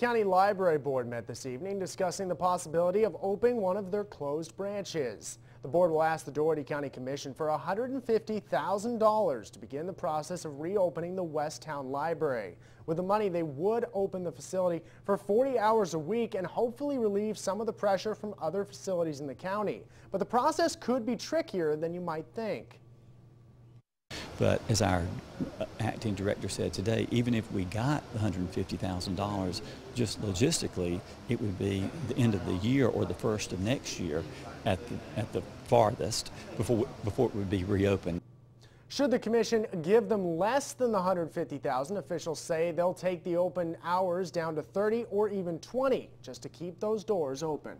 County Library Board met this evening discussing the possibility of opening one of their closed branches. The board will ask the Dougherty County Commission for $150,000 to begin the process of reopening the Westtown Library. With the money, they would open the facility for 40 hours a week and hopefully relieve some of the pressure from other facilities in the county. But the process could be trickier than you might think. But as our uh, acting director said today, even if we got the $150,000, just logistically, it would be the end of the year or the first of next year at the, at the farthest before, before it would be reopened. Should the commission give them less than the 150,000, officials say they'll take the open hours down to 30 or even 20 just to keep those doors open.